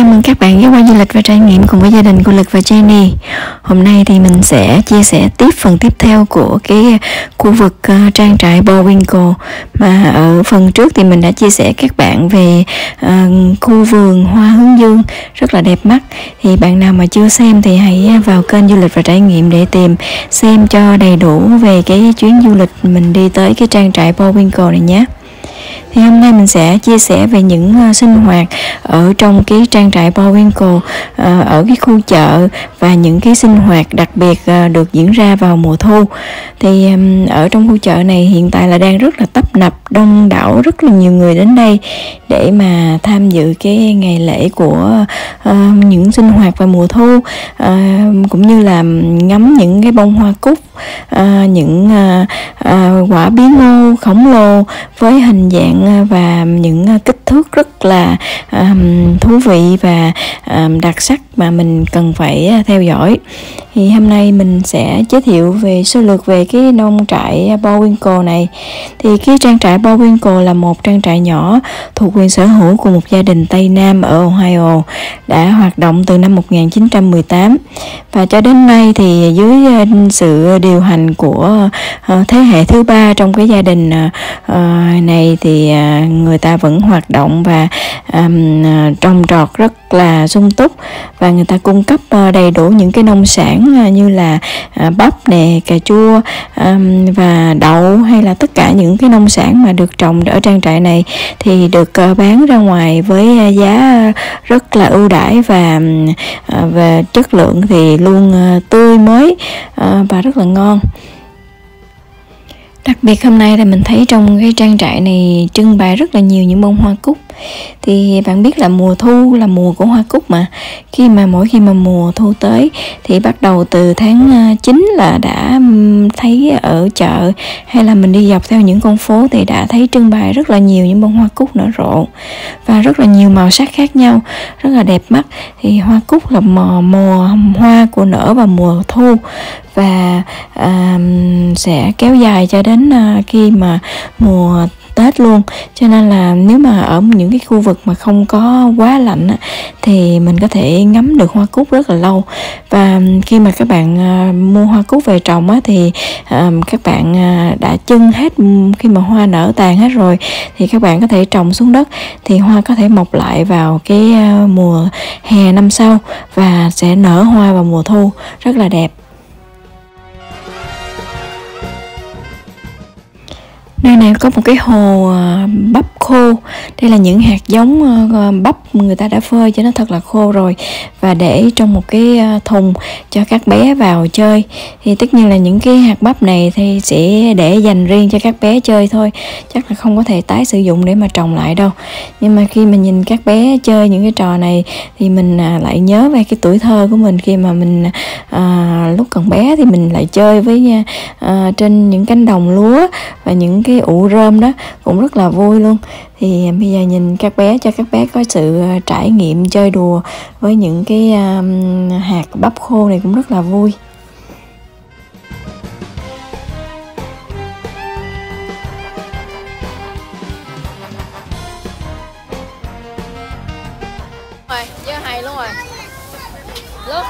Chào mừng các bạn ghé qua du lịch và trải nghiệm cùng với gia đình của Lực và Jenny. Hôm nay thì mình sẽ chia sẻ tiếp phần tiếp theo của cái khu vực uh, trang trại Bowinkle Mà ở phần trước thì mình đã chia sẻ các bạn về uh, khu vườn hoa hướng dương rất là đẹp mắt. Thì bạn nào mà chưa xem thì hãy vào kênh du lịch và trải nghiệm để tìm xem cho đầy đủ về cái chuyến du lịch mình đi tới cái trang trại Bowinkle này nhé thì hôm nay mình sẽ chia sẻ về những uh, sinh hoạt ở trong cái trang trại Bowinkle uh, ờ, ở cái khu chợ và những cái sinh hoạt đặc biệt uh, được diễn ra vào mùa thu. Thì um, ở trong khu chợ này hiện tại là đang rất là tấp nập đông đảo rất là nhiều người đến đây để mà tham dự cái ngày lễ của uh, những sinh hoạt vào mùa thu. Uh, cũng như là ngắm những cái bông hoa cúc à, những à, à, quả bí ngô khổng lồ với hình dạng à, và những à, kích thước rất là à, thú vị và à, đặc sắc mà mình cần phải à, theo dõi. Thì hôm nay mình sẽ giới thiệu về sơ lược về cái nông trại Bowinkle này. Thì cái trang trại Bowinkle là một trang trại nhỏ thuộc quyền sở hữu của một gia đình Tây Nam ở Ohio đã hoạt động từ năm 1918 và cho đến nay thì dưới sự điều điều hành của ờ, thế hệ thứ ba trong cái gia đình ờ, ờ, này thì người ta vẫn hoạt động và trồng trọt rất là sung túc và người ta cung cấp đầy đủ những cái nông sản như là bắp nè, cà chua và đậu hay là tất cả những cái nông sản mà được trồng ở trang trại này thì được bán ra ngoài với giá rất là ưu đãi và về chất lượng thì luôn tươi mới và rất là ngon. Đặc biệt hôm nay thì mình thấy trong cái trang trại này trưng bày rất là nhiều những bông hoa cúc thì bạn biết là mùa thu là mùa của hoa cúc mà. Khi mà mỗi khi mà mùa thu tới thì bắt đầu từ tháng à, 9 là đã thấy ở chợ hay là mình đi dọc theo những con phố thì đã thấy trưng bày rất là nhiều những bông hoa cúc nở rộ và rất là nhiều màu sắc khác nhau rất là đẹp mắt. Thì hoa cúc là mò mùa hoa của nở vào mùa thu và à, sẽ kéo dài cho đến à, khi mà mùa Tết luôn. Cho nên là nếu mà ở những cái khu vực mà không có quá lạnh á, thì mình có thể ngắm được hoa cúc rất là lâu. Và khi mà các bạn à, mua hoa cúc về trồng á, thì à, các bạn à, đã chưng hết khi mà hoa nở tàn hết rồi thì các bạn có thể trồng xuống đất. Thì hoa có thể mọc lại vào cái mùa hè năm sau và sẽ nở hoa vào mùa thu. Rất là đẹp. Nơi này có một cái hồ ờ, bắp khô. Đây là những hạt giống ờ, ờ, bắp người ta đã phơi cho nó thật là khô rồi và để trong một cái thùng cho các bé vào chơi. Thì tất nhiên là những cái hạt bắp này thì sẽ để dành riêng cho các bé chơi thôi chắc là không có thể tái sử dụng để mà trồng lại đâu. Nhưng mà khi mình nhìn các bé chơi những cái trò này thì mình à, lại nhớ về cái tuổi thơ của mình khi mà mình à, lúc còn bé thì mình lại chơi với à, trên những cánh đồng lúa và những cái ụ rơm đó cũng rất là vui luôn. Thì à, bây giờ nhìn các bé cho các bé có sự à, trải nghiệm chơi đùa với những cái um, hạt bắp khô này cũng rất là vui. Rồi, chơi hay luôn rồi. Lớp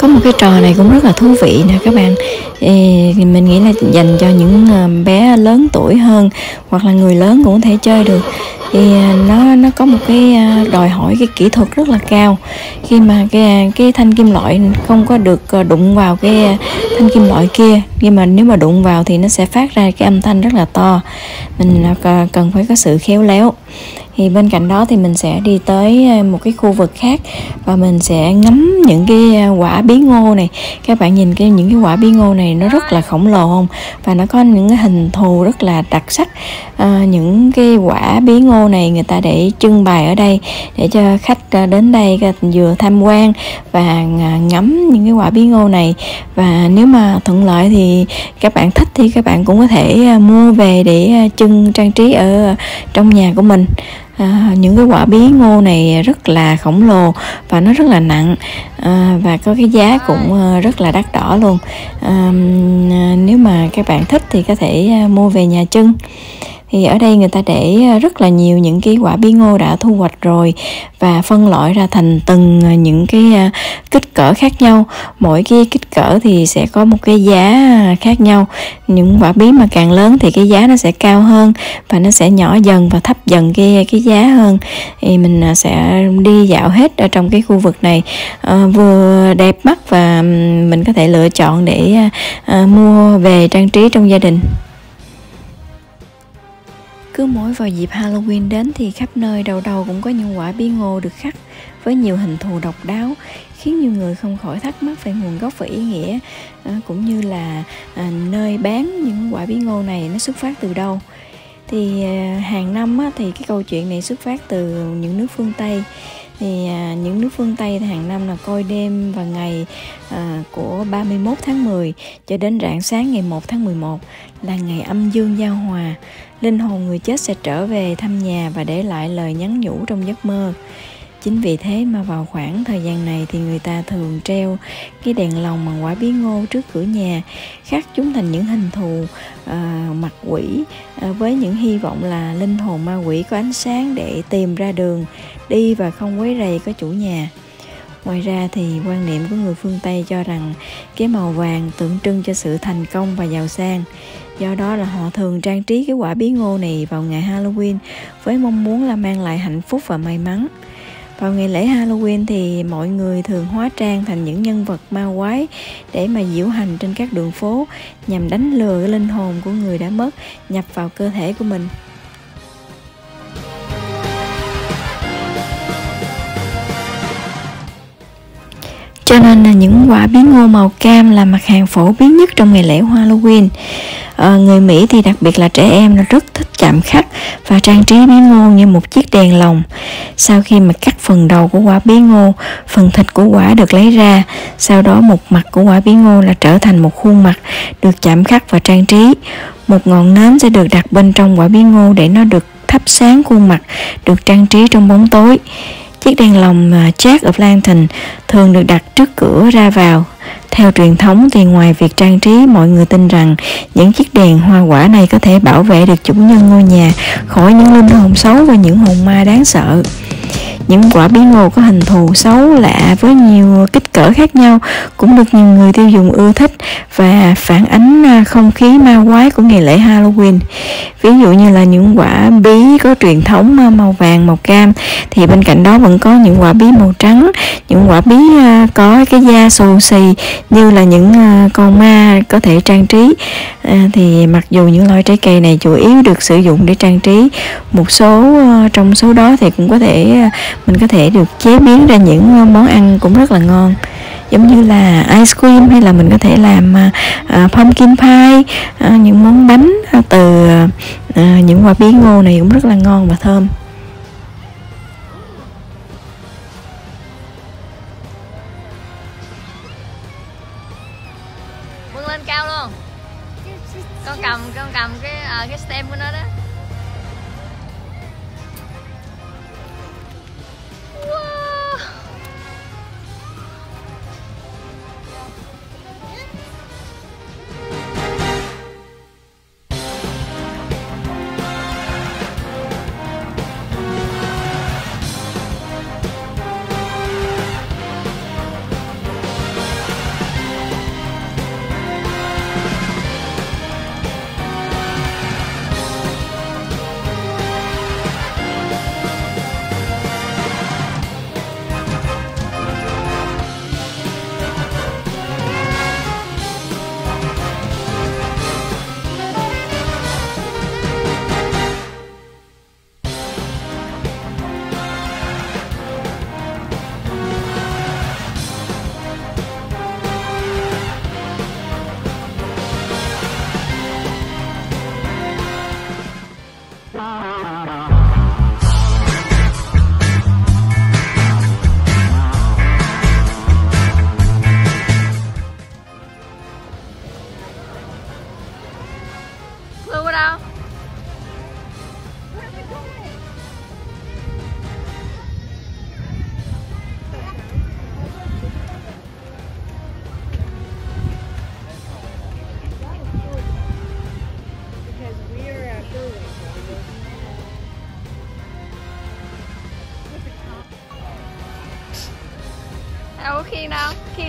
có một cái trò này cũng rất là thú vị nè các bạn. Thì mình nghĩ là dành cho những ờ, bé lớn tuổi hơn hoặc là người lớn cũng có thể chơi được. Thì ờ, nó nó có một cái ờ, đòi hỏi cái kỹ thuật rất là cao. Khi mà cái cái thanh kim loại không có được đụng vào cái thanh kim loại kia nhưng mà nếu mà đụng vào thì nó sẽ phát ra cái âm thanh rất là to. Mình cần phải có sự khéo léo thì bên cạnh đó thì mình sẽ đi tới ờ, một cái khu vực khác và mình sẽ ngắm những cái ờ, quả bí ngô này. Các bạn nhìn cái những cái quả bí ngô này nó rất là khổng lồ không? Và nó có những cái hình thù rất là đặc sắc. À, những cái quả bí ngô này người ta để trưng bày ở đây để cho khách đến đây vừa tham quan và ngắm những cái quả bí ngô này. Và nếu mà thuận lợi thì các bạn thích thì các bạn cũng có thể mua về để trưng trang trí ở trong nhà của mình à, những cái quả bí ngô này rất là khổng lồ và nó rất là nặng à, và có cái giá cũng à, rất là đắt đỏ luôn. À, à, nếu mà các bạn thích thì có thể à, mua về nhà trưng thì ở đây người ta để ờ, rất là nhiều những cái quả bí ngô đã thu hoạch rồi và phân loại ra thành từng ờ, những cái ờ, kích cỡ khác nhau. Mỗi cái kích cỡ thì sẽ có một cái giá khác nhau. Những quả bí mà càng lớn thì cái giá nó sẽ cao hơn và nó sẽ nhỏ dần và thấp dần cái cái giá hơn. Thì mình sẽ đi dạo hết ở trong cái khu vực này. À, vừa đẹp mắt và mình có thể lựa chọn để à, mua về trang trí trong gia đình cứ mỗi vào dịp Halloween đến thì khắp nơi đầu đầu cũng có những quả bí ngô được khắc với nhiều hình thù độc đáo khiến nhiều người không khỏi thắc mắc về nguồn gốc và ý nghĩa à, cũng như là à, nơi bán những quả bí ngô này nó xuất phát từ đâu. Thì à, hàng năm á, thì cái câu chuyện này xuất phát từ những nước phương Tây thì à, những nước phương Tây thì hàng năm là coi đêm và ngày à, của 31 tháng 10 cho đến rạng sáng ngày 1 tháng 11 là ngày âm dương giao hòa. Linh hồn người chết sẽ trở về thăm nhà và để lại lời nhắn nhủ trong giấc mơ chính vì thế mà vào khoảng thời gian này thì người ta thường treo cái đèn lồng bằng quả bí ngô trước cửa nhà khắc chúng thành những hình thù à, mặt quỷ à, với những hy vọng là linh hồn ma quỷ có ánh sáng để tìm ra đường đi và không quấy rầy có chủ nhà. Ngoài ra thì quan niệm của người phương tây cho rằng cái màu vàng tượng trưng cho sự thành công và giàu sang. Do đó là họ thường trang trí cái quả bí ngô này vào ngày halloween với mong muốn là mang lại hạnh phúc và may mắn vào ngày lễ Halloween thì mọi người thường hóa trang thành những nhân vật ma quái để mà diễu hành trên các đường phố nhằm đánh lừa cái linh hồn của người đã mất nhập vào cơ thể của mình. Cho nên là những quả bí ngô màu cam là mặt hàng phổ biến nhất trong ngày lễ Halloween à, người Mỹ thì đặc biệt là trẻ em là rất thích chạm khắc và trang trí bí ngô như một chiếc đèn lồng. Sau khi mà cắt phần đầu của quả bí ngô phần thịt của quả được lấy ra sau đó một mặt của quả bí ngô là trở thành một khuôn mặt được chạm khắc và trang trí. Một ngọn nến sẽ được đặt bên trong quả bí ngô để nó được thắp sáng khuôn mặt được trang trí trong bóng tối chiếc đèn lồng à, Jack of Lantern thường được đặt trước cửa ra vào. Theo truyền thống thì ngoài việc trang trí, mọi người tin rằng những chiếc đèn hoa quả này có thể bảo vệ được chủ nhân ngôi nhà khỏi những linh hồn xấu và những hồn ma đáng sợ những quả bí ngô có hình thù xấu lạ với nhiều kích cỡ khác nhau cũng được nhiều người tiêu dùng ưa thích và phản ánh à, không khí ma quái của ngày lễ Halloween. Ví dụ như là những quả bí có truyền thống à, màu vàng, màu cam thì bên cạnh đó vẫn có những quả bí màu trắng, những quả bí à, có cái da xù xì như là những con ma có thể trang trí. thì mặc dù những loại trái cây này chủ yếu được sử dụng để trang trí, một số trong số đó thì cũng có thể mình có thể được chế biến ra những ờ, món ăn cũng rất là ngon. Giống như là ice cream hay là mình có thể làm uh, pumpkin pie uh, những món bánh từ uh, những quả bí ngô này cũng rất là ngon và thơm.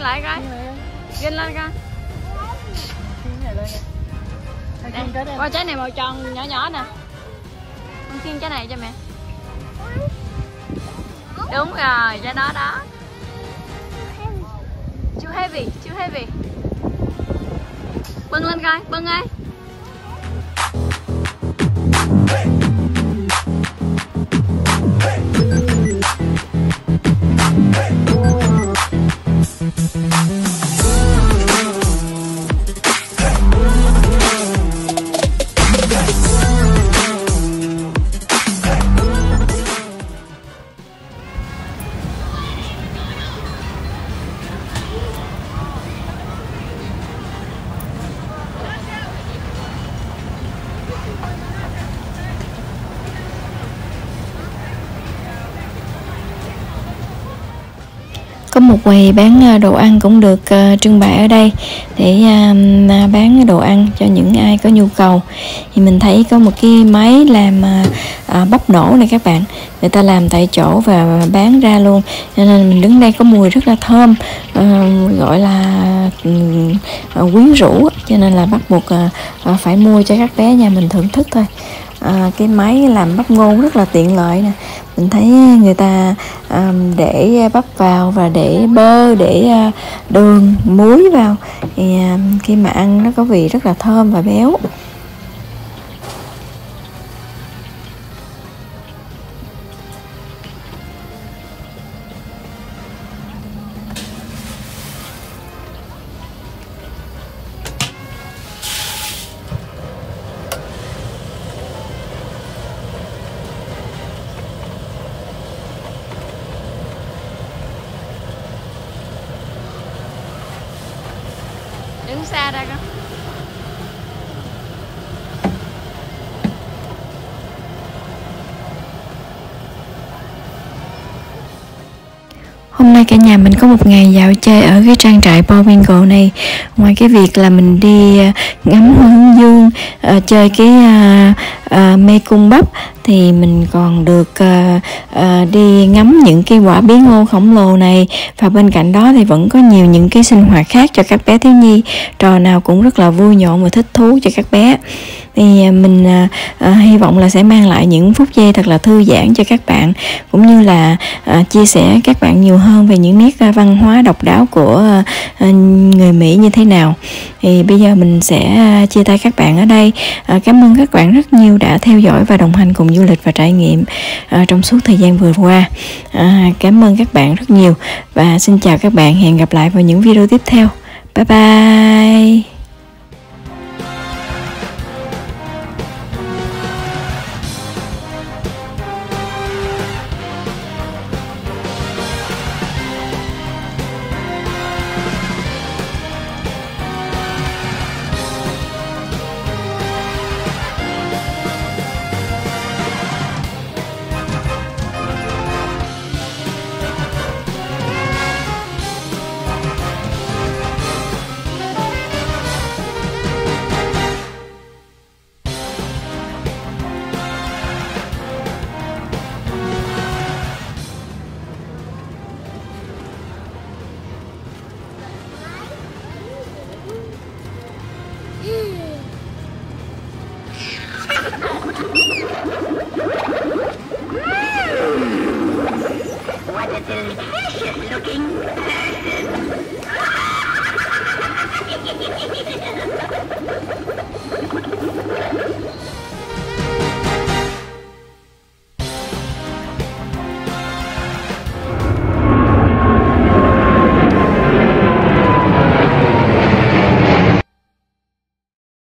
Lại coi Ginh lên coi Đây, coi trái này màu tròn nhỏ nhỏ nè. Con khiên trái này cho mẹ. Đúng rồi, trái đó đó. Too heavy, too heavy. Bưng lên coi, bưng ơi có một quầy bán à, đồ ăn cũng được à, trưng bày ở đây để à, bán đồ ăn cho những ai có nhu cầu. Thì mình thấy có một cái máy làm bóc bắp nổ này các bạn. Người ta làm tại chỗ và bán ra luôn. Cho nên mình đứng đây có mùi rất là thơm ờ, gọi là quyến rũ. Cho nên là bắt buộc phải mua cho các bé nhà mình thưởng thức thôi à, cái máy làm bắp ngô rất là tiện lợi nè. Mình thấy người ta à, để bắp vào và để bơ để à, đường muối vào. Thì à, khi mà ăn nó có vị rất là thơm và béo. Đứng xa ra con Hôm nay cả nhà mình có một ngày dạo chơi ở cái trang trại Bovingo này. Ngoài cái việc là mình đi à, ngắm hướng dương, à, chơi cái à, à, mê cung bắp Thì mình còn được à, à, đi ngắm những cái quả bí ngô khổng lồ này. Và bên cạnh đó thì vẫn có nhiều những cái sinh hoạt khác cho các bé thiếu nhi. Trò nào cũng rất là vui nhộn và thích thú cho các bé. Thì à, mình à, à, hy vọng là sẽ mang lại những phút giây thật là thư giãn cho các bạn cũng như là à, chia sẻ các bạn nhiều hơn về những nét à, văn hóa độc đáo của à, à người Mỹ như thế nào. Thì bây giờ mình sẽ à, chia tay các bạn ở đây. À, cảm ơn các bạn rất nhiều đã theo dõi và đồng hành cùng du lịch và trải nghiệm à, trong suốt thời gian vừa qua. À, cảm ơn các bạn rất nhiều và xin chào các bạn. Hẹn gặp lại vào những video tiếp theo. Bye bye. what a delicious looking person.